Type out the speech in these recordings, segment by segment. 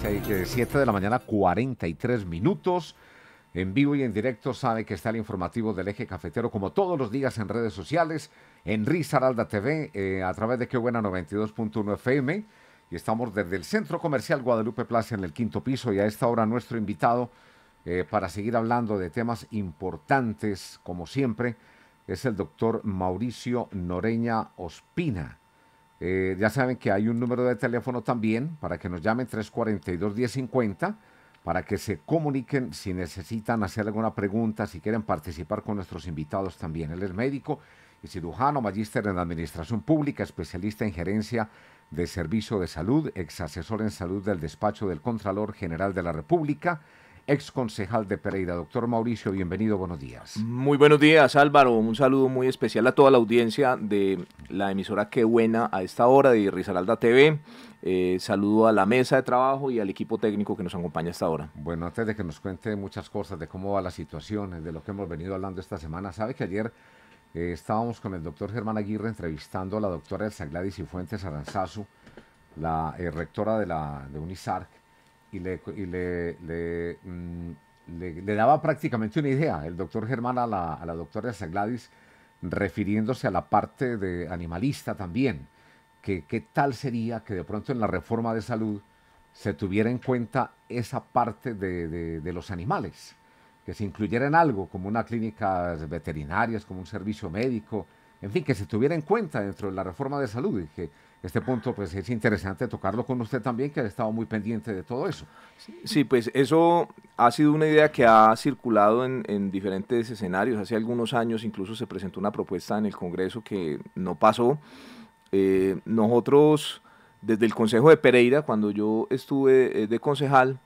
7 de la mañana, 43 minutos. En vivo y en directo sabe que está el informativo del eje cafetero como todos los días en redes sociales, en Risaralda TV, eh, a través de Qué Buena 92.1 FM. Y estamos desde el Centro Comercial Guadalupe Plaza en el quinto piso y a esta hora nuestro invitado eh, para seguir hablando de temas importantes, como siempre, es el doctor Mauricio Noreña Ospina. Eh, ya saben que hay un número de teléfono también para que nos llamen 342-1050 para que se comuniquen si necesitan hacer alguna pregunta, si quieren participar con nuestros invitados también. Él es médico y cirujano, magíster en administración pública, especialista en gerencia de servicio de salud, ex asesor en salud del despacho del Contralor General de la República ex concejal de Pereira. Doctor Mauricio, bienvenido, buenos días. Muy buenos días, Álvaro. Un saludo muy especial a toda la audiencia de la emisora Qué Buena a esta hora de Risaralda TV. Eh, saludo a la mesa de trabajo y al equipo técnico que nos acompaña a esta hora. Bueno, antes de que nos cuente muchas cosas de cómo va la situación, de lo que hemos venido hablando esta semana, sabe que ayer eh, estábamos con el doctor Germán Aguirre entrevistando a la doctora Elsa Gladys y Fuentes Aranzazu, la eh, rectora de, la, de UNISARC, y le, mm, le, le, daba prácticamente una idea, el doctor Germán a la, a la doctora Gladys, refiriéndose a la parte de animalista también, que qué tal sería que de pronto en la reforma de salud se tuviera en cuenta esa parte de, de, los animales, que se incluyera en algo, como una clínica veterinarias, como un servicio médico, en fin, que se tuviera en cuenta dentro de la reforma de salud y este punto pues es interesante tocarlo con usted también, que ha estado muy pendiente de todo eso. Sí, pues eso ha sido una idea que ha circulado en, diferentes escenarios. Hace algunos años incluso se presentó una propuesta en el Congreso que no pasó. Eh, nosotros, desde el Consejo de Pereira, cuando yo estuve eh, de concejal,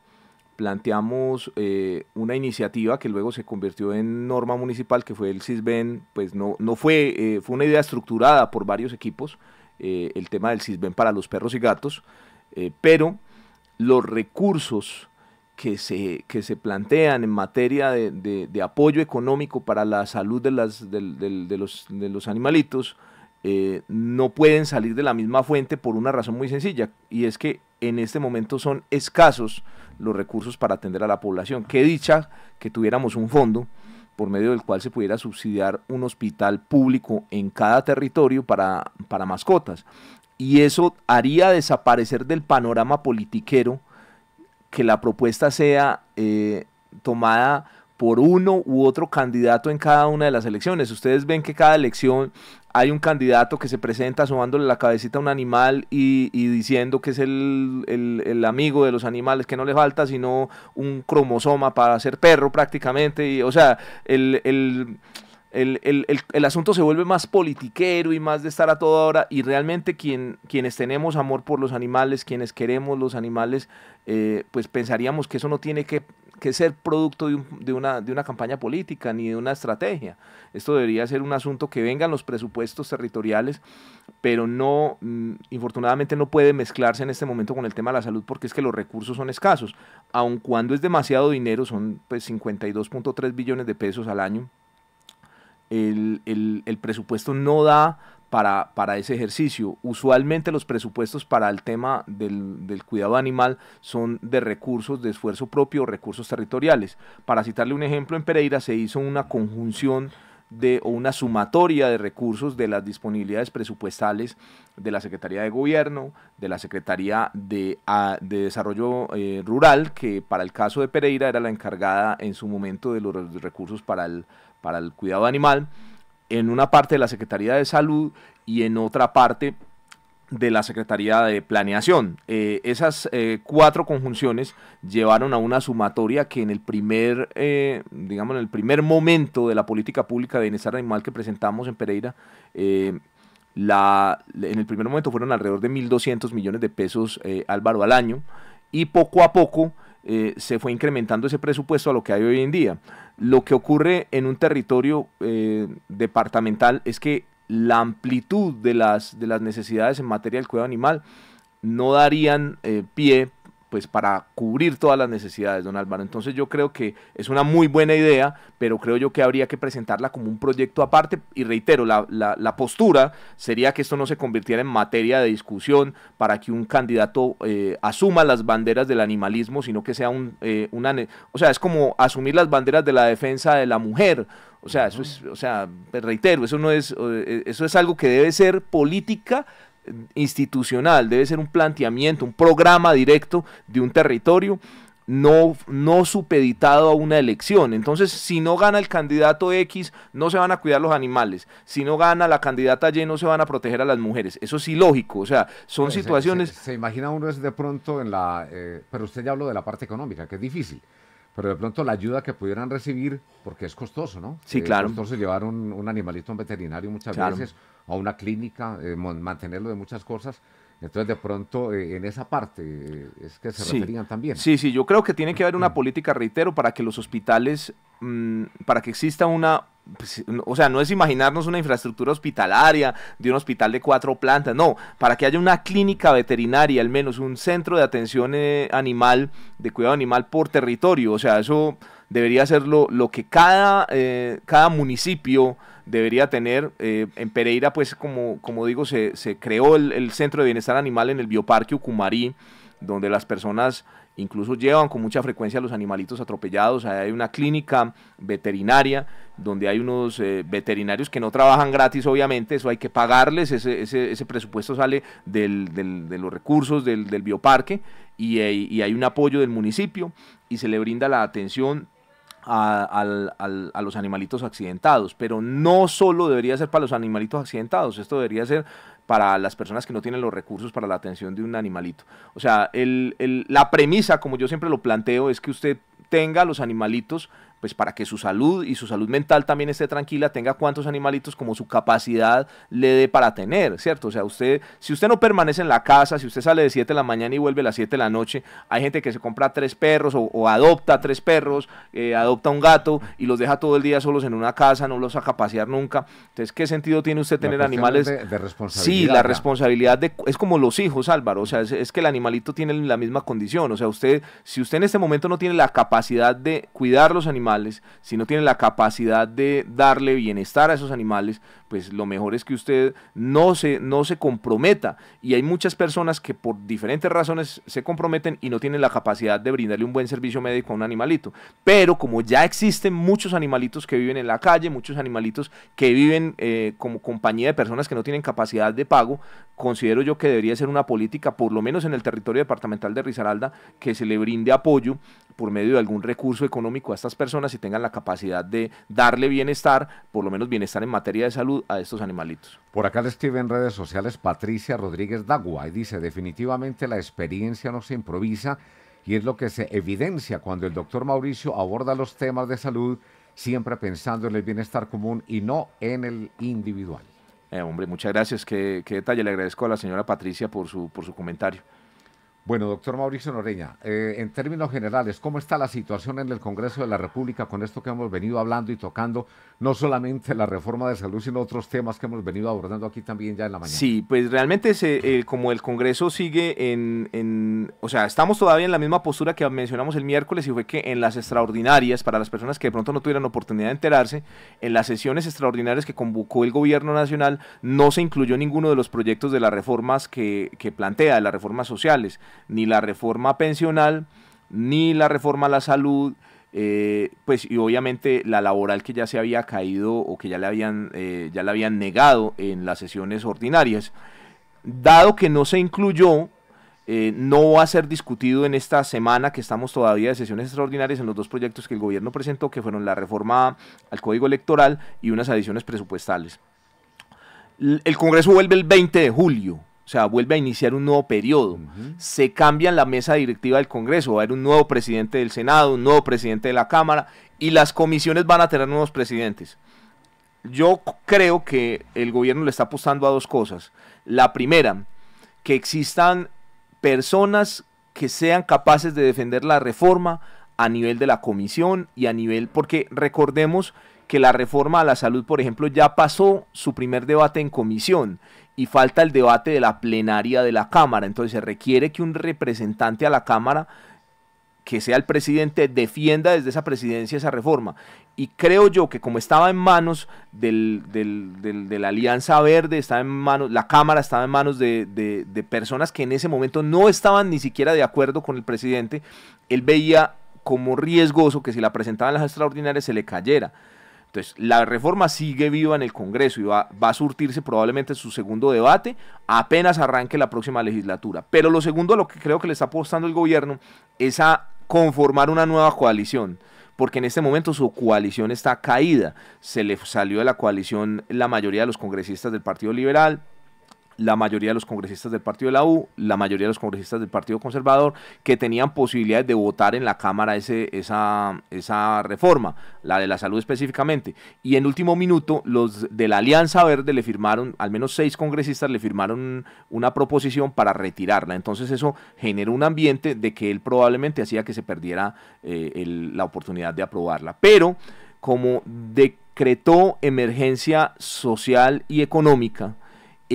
planteamos eh, una iniciativa que luego se convirtió en norma municipal, que fue el CISBEN, pues no, no fue, fue una idea estructurada por varios equipos, eh, el tema del CISBEN para los perros y gatos, eh, pero los recursos que se, que se plantean en materia de, apoyo económico para la salud de, las, de, los, de los, animalitos eh, no pueden salir de la misma fuente por una razón muy sencilla, y es que en este momento son escasos los recursos para atender a la población. Qué dicha que tuviéramos un fondo por medio del cual se pudiera subsidiar un hospital público en cada territorio para, para mascotas. Y eso haría desaparecer del panorama politiquero que la propuesta sea eh, tomada por uno u otro candidato en cada una de las elecciones. Ustedes ven que cada elección hay un candidato que se presenta asomándole la cabecita a un animal y, diciendo que es el, amigo de los animales, que no le falta sino un cromosoma para ser perro prácticamente. Y, o sea, el, el, asunto se vuelve más politiquero y más de estar a toda hora y realmente quien, quienes tenemos amor por los animales, quienes queremos los animales, eh, pues pensaríamos que eso no tiene que que ser producto de, una, de una campaña política ni de una estrategia. Esto debería ser un asunto que vengan los presupuestos territoriales, pero no, mm, infortunadamente no puede mezclarse en este momento con el tema de la salud porque es que los recursos son escasos. Aun cuando es demasiado dinero, son pues 52.3 billones de pesos al año, el, el presupuesto no da para, para, ese ejercicio. Usualmente los presupuestos para el tema del, del, cuidado animal son de recursos de esfuerzo propio recursos territoriales. Para citarle un ejemplo, en Pereira se hizo una conjunción de, o una sumatoria de recursos de las disponibilidades presupuestales de la Secretaría de Gobierno, de la Secretaría de, de Desarrollo eh, Rural, que para el caso de Pereira era la encargada en su momento de los recursos para el, para el cuidado animal en una parte de la Secretaría de Salud y en otra parte de la Secretaría de Planeación. Eh, esas eh, cuatro conjunciones llevaron a una sumatoria que en el primer, eh, digamos, en el primer momento de la política pública de bienestar animal que presentamos en Pereira, la, en el primer momento fueron alrededor de 1.200 millones de pesos, Álvaro, al año, y poco a poco eh, se fue incrementando ese presupuesto a lo que hay hoy en día. Lo que ocurre en un territorio eh, departamental es que la amplitud de las, de las necesidades en materia del cuidado animal no darían eh, pie pues para cubrir todas las necesidades, don Álvaro. Entonces yo creo que es una muy buena idea, pero creo yo que habría que presentarla como un proyecto aparte y reitero, la, la, postura sería que esto no se convirtiera en materia de discusión para que un candidato eh, asuma las banderas del animalismo, sino que sea un, eh, una... O sea, es como asumir las banderas de la defensa de la mujer. O sea, eso es, o sea, reitero, eso no es, eh, eso es algo que debe ser política institucional, debe ser un planteamiento, un programa directo de un territorio, no, no supeditado a una elección. Entonces, si no gana el candidato X, no se van a cuidar los animales. Si no gana la candidata Y, no se van a proteger a las mujeres. Eso es ilógico. O sea, son situaciones... Se, imagina uno es de pronto en la... Eh, pero usted ya habló de la parte económica, que es difícil pero de pronto la ayuda que pudieran recibir, porque es costoso, ¿no? Sí, claro. Es costoso llevar un, animalito a un veterinario muchas veces, a una clínica, eh, mantenerlo de muchas cosas. Entonces, de pronto, eh, en esa parte eh, es que se referían también. Sí, sí, yo creo que tiene que haber una política, reitero, para que los hospitales, mm, para que exista una, pues, o sea, no es imaginarnos una infraestructura hospitalaria de un hospital de cuatro plantas, no, para que haya una clínica veterinaria, al menos un centro de atención animal, de cuidado animal por territorio, o sea, eso debería ser lo, que cada, cada municipio debería tener. Eh, en Pereira, pues como, como digo, se, se creó el, Centro de Bienestar Animal en el Bioparque Ucumarí, donde las personas incluso llevan con mucha frecuencia a los animalitos atropellados. hay una clínica veterinaria donde hay unos eh, veterinarios que no trabajan gratis, obviamente, eso hay que pagarles, ese, ese, ese presupuesto sale del, del, de los recursos del, del bioparque y, y, hay un apoyo del municipio y se le brinda la atención a, los animalitos accidentados, pero no solo debería ser para los animalitos accidentados, esto debería ser para las personas que no tienen los recursos para la atención de un animalito. O sea, la premisa, como yo siempre lo planteo, es que usted tenga los animalitos pues para que su salud y su salud mental también esté tranquila, tenga cuantos animalitos como su capacidad le dé para tener, ¿cierto? O sea, usted, si usted no permanece en la casa, si usted sale de 7 de la mañana y vuelve a las 7 de la noche, hay gente que se compra tres perros o, adopta tres perros, eh, adopta un gato y los deja todo el día solos en una casa, no los saca a pasear nunca. Entonces, ¿qué sentido tiene usted tener animales? De, responsabilidad. Sí, la responsabilidad de, es como los hijos, Álvaro, o sea, es, es que el animalito tiene la misma condición, o sea, usted, si usted en este momento no tiene la capacidad de cuidar los animales, si no tiene la capacidad de darle bienestar a esos animales, pues lo mejor es que usted no se, no se comprometa. Y hay muchas personas que por diferentes razones se comprometen y no tienen la capacidad de brindarle un buen servicio médico a un animalito. Pero como ya existen muchos animalitos que viven en la calle, muchos animalitos que viven eh, como compañía de personas que no tienen capacidad de pago, considero yo que debería ser una política, por lo menos en el territorio departamental de Risaralda, que se le brinde apoyo por medio de algún recurso económico a estas personas y tengan la capacidad de darle bienestar, por lo menos bienestar en materia de salud, a estos animalitos. Por acá le escribe en redes sociales Patricia Rodríguez Dagua y dice, definitivamente la experiencia no se improvisa y es lo que se evidencia cuando el doctor Mauricio aborda los temas de salud siempre pensando en el bienestar común y no en el individual. Eh, hombre, muchas gracias. Qué, qué, detalle. Le agradezco a la señora Patricia por su, por su comentario. Bueno, doctor Mauricio Noreña, eh, en términos generales, ¿cómo está la situación en el Congreso de la República con esto que hemos venido hablando y tocando, no solamente la reforma de salud, sino otros temas que hemos venido abordando aquí también ya en la mañana? Sí, pues realmente se, eh, como el Congreso sigue en, o sea, estamos todavía en la misma postura que mencionamos el miércoles y fue que en las extraordinarias, para las personas que de pronto no tuvieran oportunidad de enterarse, en las sesiones extraordinarias que convocó el Gobierno Nacional, no se incluyó ninguno de los proyectos de las reformas que plantea, de las reformas sociales ni la reforma pensional, ni la reforma a la salud, eh, pues y obviamente la laboral que ya se había caído o que ya le habían, eh, ya le habían negado en las sesiones ordinarias. Dado que no se incluyó, eh, no va a ser discutido en esta semana que estamos todavía de sesiones extraordinarias en los dos proyectos que el gobierno presentó, que fueron la reforma al Código Electoral y unas adiciones presupuestales. El Congreso vuelve el 20 de julio, o sea, vuelve a iniciar un nuevo periodo. Se cambia la mesa directiva del Congreso, va a haber un nuevo presidente del Senado, un nuevo presidente de la Cámara y las comisiones van a tener nuevos presidentes. Yo creo que el gobierno le está apostando a dos cosas. La primera, que existan personas que sean capaces de defender la reforma a nivel de la comisión y a nivel, porque recordemos que la reforma a la salud, por ejemplo, ya pasó su primer debate en comisión y falta el debate de la plenaria de la Cámara. Entonces se requiere que un representante a la Cámara que sea el presidente defienda desde esa presidencia esa reforma. Y creo yo que como estaba en manos del, de la Alianza Verde, estaba en manos, la Cámara estaba en manos de, de, personas que en ese momento no estaban ni siquiera de acuerdo con el presidente, él veía como riesgoso que si la presentaban las extraordinarias se le cayera. Entonces, la reforma sigue viva en el Congreso y va, va, a surtirse probablemente su segundo debate apenas arranque la próxima legislatura. Pero lo segundo lo que creo que le está apostando el gobierno es a conformar una nueva coalición porque en este momento su coalición está caída. Se le salió de la coalición la mayoría de los congresistas del Partido Liberal, la mayoría de los congresistas del partido de la U, la mayoría de los congresistas del Partido Conservador, que tenían posibilidades de votar en la Cámara ese, esa, esa reforma, la de la salud específicamente. Y en último minuto, los de la Alianza Verde le firmaron, al menos seis congresistas le firmaron una proposición para retirarla. Entonces eso generó un ambiente de que él probablemente hacía que se perdiera eh, la oportunidad de aprobarla. Pero como decretó emergencia social y económica,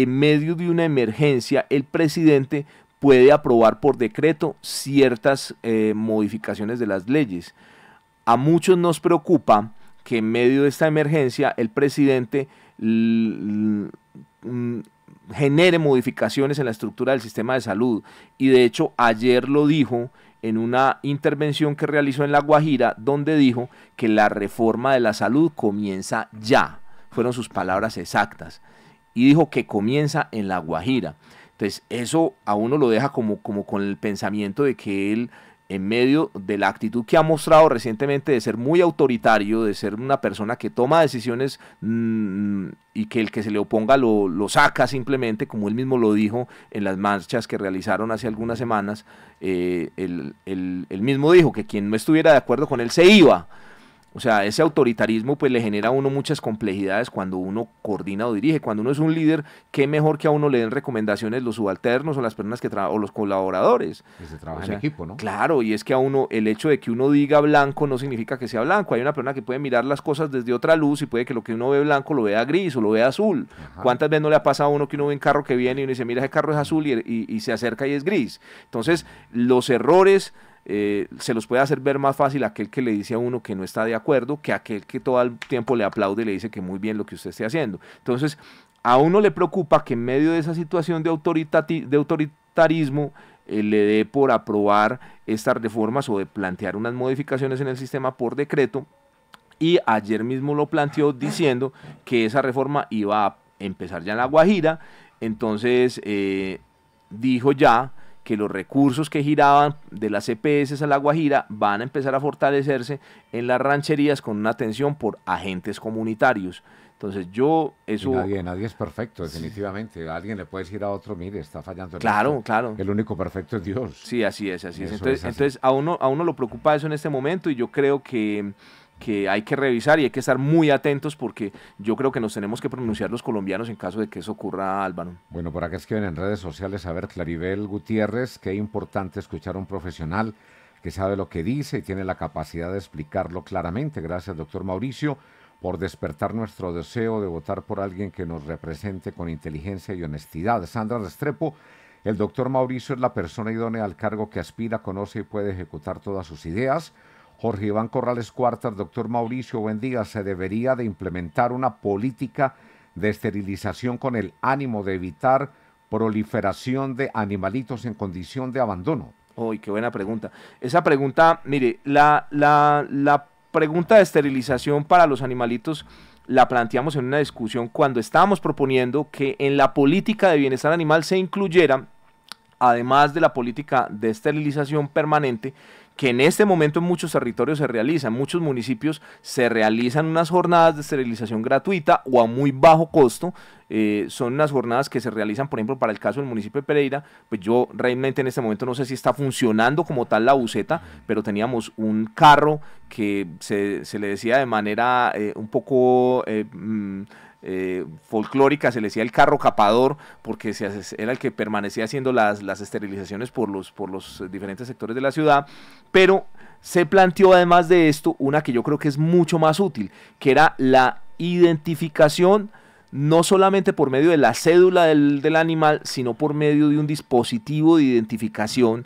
en medio de una emergencia, el presidente puede aprobar por decreto ciertas eh, modificaciones de las leyes. A muchos nos preocupa que en medio de esta emergencia el presidente genere modificaciones en la estructura del sistema de salud. Y de hecho ayer lo dijo en una intervención que realizó en La Guajira, donde dijo que la reforma de la salud comienza ya. Fueron sus palabras exactas y dijo que comienza en La Guajira. Entonces eso a uno lo deja como, como con el pensamiento de que él en medio de la actitud que ha mostrado recientemente de ser muy autoritario, de ser una persona que toma decisiones mm, y que el que se le oponga lo, saca simplemente, como él mismo lo dijo en las marchas que realizaron hace algunas semanas, eh, él mismo dijo que quien no estuviera de acuerdo con él se iba. O sea, ese autoritarismo pues le genera a uno muchas complejidades cuando uno coordina o dirige. Cuando uno es un líder, qué mejor que a uno le den recomendaciones los subalternos o las personas que trabajan o los colaboradores. Que se trabaja en equipo, ¿no? Claro, y es que a uno el hecho de que uno diga blanco no significa que sea blanco. Hay una persona que puede mirar las cosas desde otra luz y puede que lo que uno ve blanco lo vea gris o lo vea azul. ¿Cuántas veces no le ha pasado a uno que uno ve un carro que viene y uno dice, mira, ese carro es azul y se acerca y es gris? Entonces, los errores eh, se los puede hacer ver más fácil aquel que le dice a uno que no está de acuerdo que aquel que todo el tiempo le aplaude y le dice que muy bien lo que usted esté haciendo. Entonces, a uno le preocupa que en medio de esa situación de, de autoritarismo eh, le dé por aprobar estas reformas o de plantear unas modificaciones en el sistema por decreto. Y ayer mismo lo planteó diciendo que esa reforma iba a empezar ya en La Guajira. Entonces, eh, dijo ya que los recursos que giraban de las EPS a la Guajira van a empezar a fortalecerse en las rancherías con una atención por agentes comunitarios. Entonces yo eso... nadie, nadie es perfecto, definitivamente. alguien le puede decir a otro, mire, está fallando. claro, claro. El único perfecto es Dios. Sí, así es, así es. Entonces, entonces a, uno, a uno lo preocupa eso en este momento y yo creo que que hay que revisar y hay que estar muy atentos porque yo creo que nos tenemos que pronunciar los colombianos en caso de que eso ocurra, Álvaro. Bueno, por acá escriben en redes sociales, a ver, Claribel Gutiérrez, qué importante escuchar a un profesional que sabe lo que dice y tiene la capacidad de explicarlo claramente. Gracias, doctor Mauricio, por despertar nuestro deseo de votar por alguien que nos represente con inteligencia y honestidad. Sandra Restrepo, el doctor Mauricio es la persona idónea al cargo que aspira, conoce y puede ejecutar todas sus ideas Jorge Iván Corrales Cuartas, doctor Mauricio, buen día. Se debería de implementar una política de esterilización con el ánimo de evitar proliferación de animalitos en condición de abandono. Uy, qué buena pregunta. Esa pregunta, mire, la, la, la pregunta de esterilización para los animalitos la planteamos en una discusión cuando estábamos proponiendo que en la política de bienestar animal se incluyera, además de la política de esterilización permanente, que en este momento en muchos territorios se realizan, muchos municipios se realizan unas jornadas de esterilización gratuita o a muy bajo costo. Eh, son unas jornadas que se realizan, por ejemplo, para el caso del municipio de Pereira, pues yo realmente en este momento no sé si está funcionando como tal la buceta, pero teníamos un carro que se, le decía de manera eh, un poco... Eh, mm, eh, folclórica, se le decía el carro capador, porque se, era el que permanecía haciendo las, las esterilizaciones por los, por los diferentes sectores de la ciudad, pero se planteó además de esto una que yo creo que es mucho más útil, que era la identificación no solamente por medio de la cédula del, del animal, sino por medio de un dispositivo de identificación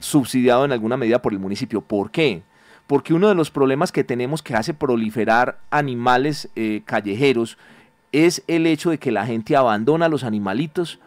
subsidiado en alguna medida por el municipio. ¿Por qué? Porque uno de los problemas que tenemos que hace proliferar animales eh, callejeros es el hecho de que la gente abandona a los animalitos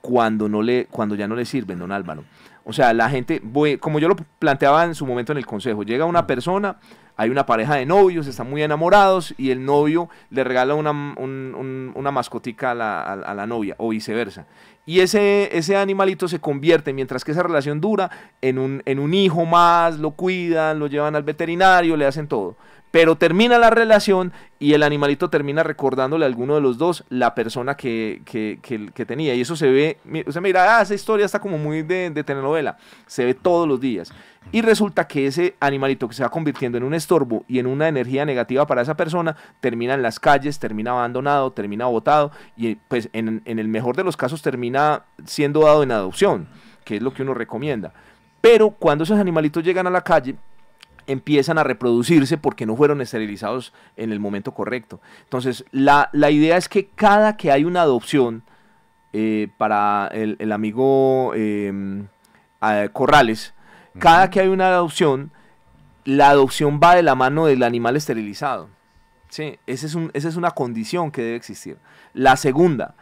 cuando, no le, cuando ya no le sirven, don Álvaro. O sea, la gente, como yo lo planteaba en su momento en el consejo, llega una persona, hay una pareja de novios, están muy enamorados y el novio le regala una, una mascotica a la, a la, novia o viceversa. Y ese, ese animalito se convierte, mientras que esa relación dura, en un, en un hijo más, lo cuidan, lo llevan al veterinario, le hacen todo. Pero termina la relación y el animalito termina recordándole a alguno de los dos la persona que, que, tenía. Y eso se ve, usted mira, ah, esa historia está como muy de, telenovela, se ve todos los días. Y resulta que ese animalito que se va convirtiendo en un estorbo y en una energía negativa para esa persona, termina en las calles, termina abandonado, termina botado y pues en el mejor de los casos termina siendo dado en adopción, que es lo que uno recomienda. Pero cuando esos animalitos llegan a la calle, empiezan a reproducirse porque no fueron esterilizados en el momento correcto. Entonces, la, idea es que cada que hay una adopción, eh, para el, amigo em, Corrales, cada que hay una adopción, la adopción va de la mano del animal esterilizado. Sí, esa es, esa es una condición que debe existir. La segunda,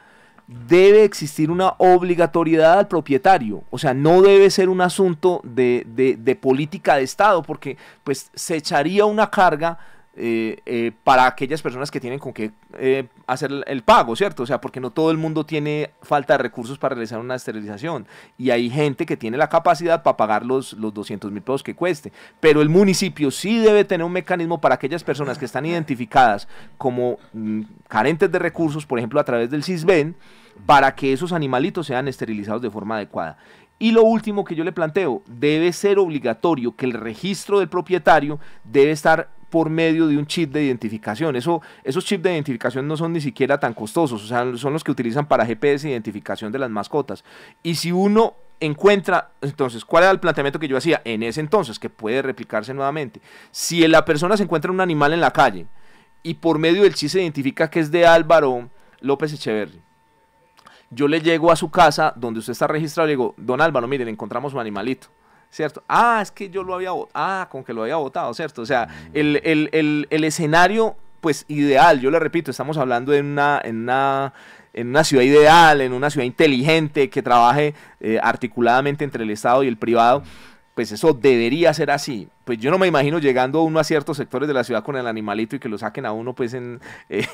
debe existir una obligatoriedad al propietario. O sea, no debe ser un asunto de, política de Estado, porque pues se echaría una carga eh, eh, para aquellas personas que tienen con qué eh, hacer el pago, ¿cierto? O sea, porque no todo el mundo tiene falta de recursos para realizar una esterilización y hay gente que tiene la capacidad para pagar los, los 200 mil pesos que cueste, pero el municipio sí debe tener un mecanismo para aquellas personas que están identificadas como mm, carentes de recursos, por ejemplo, a través del CISBEN, para que esos animalitos sean esterilizados de forma adecuada. Y lo último que yo le planteo, debe ser obligatorio que el registro del propietario debe estar por medio de un chip de identificación. Eso, esos chips de identificación no son ni siquiera tan costosos, o sea, son los que utilizan para GPS identificación de las mascotas. Y si uno encuentra, entonces, ¿cuál era el planteamiento que yo hacía en ese entonces, que puede replicarse nuevamente? Si la persona se encuentra un animal en la calle y por medio del chip se identifica que es de Álvaro López Echeverry, yo le llego a su casa donde usted está registrado y le digo, don Álvaro, miren, encontramos un animalito. ¿Cierto? Ah, es que yo lo había votado. Ah, con que lo había votado, ¿cierto? O sea, el, escenario, pues ideal, yo le repito, estamos hablando de una, en una en una ciudad ideal, en una ciudad inteligente, que trabaje eh, articuladamente entre el Estado y el privado pues eso debería ser así. Pues yo no me imagino llegando uno a ciertos sectores de la ciudad con el animalito y que lo saquen a uno pues en... Eh,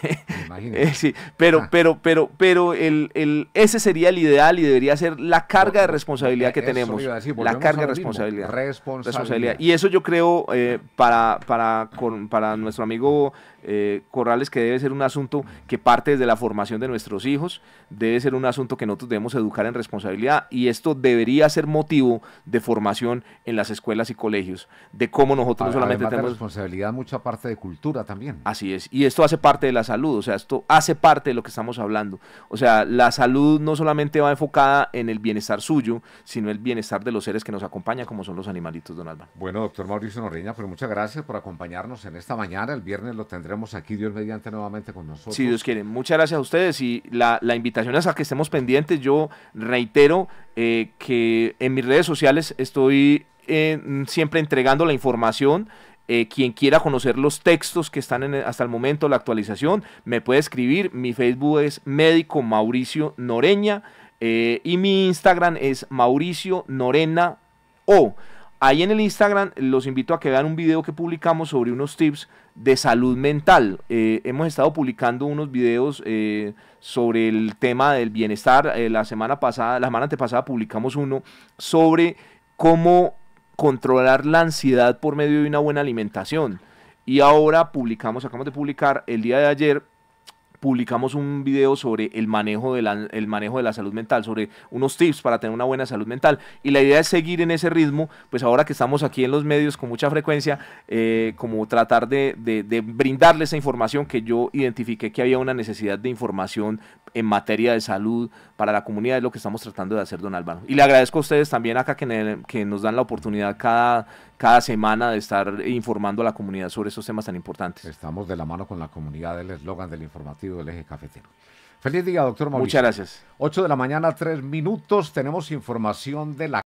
eh, sí, pero, ah. pero, pero, pero el, el, ese sería el ideal y debería ser la carga de responsabilidad que tenemos. la carga de responsabilidad. responsabilidad. Y eso yo creo eh, para, para, para nuestro amigo eh, Corrales que debe ser un asunto que parte desde la formación de nuestros hijos, debe ser un asunto que nosotros debemos educar en responsabilidad y esto debería ser motivo de formación en las escuelas y colegios, de cómo nosotros no solamente tenemos... responsabilidad, mucha parte de cultura también. Así es, y esto hace parte de la salud, o sea, esto hace parte de lo que estamos hablando. O sea, la salud no solamente va enfocada en el bienestar suyo, sino el bienestar de los seres que nos acompañan, como son los animalitos, don Álvaro. Bueno, doctor Mauricio Norreña, pues muchas gracias por acompañarnos en esta mañana. El viernes lo tendremos aquí, Dios mediante, nuevamente con nosotros. Si Dios quiere. Muchas gracias a ustedes y la, invitación es a que estemos pendientes. Yo reitero eh, que en mis redes sociales estoy eh, siempre entregando la información. Eh, quien quiera conocer los textos que están hasta el momento, la actualización, me puede escribir. Mi Facebook es médico Mauricio Noreña y mi Instagram es Mauricio Norena O. Ahí en el Instagram los invito a que vean un video que publicamos sobre unos tips de salud mental. Eh, hemos estado publicando unos videos eh, sobre el tema del bienestar. Eh, la semana pasada, la semana antepasada publicamos uno sobre cómo controlar la ansiedad por medio de una buena alimentación. Y ahora publicamos, acabamos de publicar el día de ayer publicamos un video sobre el manejo, de la, el manejo de la salud mental, sobre unos tips para tener una buena salud mental. Y la idea es seguir en ese ritmo, pues ahora que estamos aquí en los medios con mucha frecuencia, eh, como tratar de, de, brindarle esa información que yo identifiqué que había una necesidad de información en materia de salud para la comunidad, es lo que estamos tratando de hacer, don Álvaro. Y le agradezco a ustedes también acá que, que nos dan la oportunidad cada, cada semana de estar informando a la comunidad sobre estos temas tan importantes. Estamos de la mano con la comunidad, el eslogan del informativo partido del eje cafetero. Feliz día, doctor Mauricio. Muchas gracias. 8 de la mañana, 3 minutos. Tenemos información de la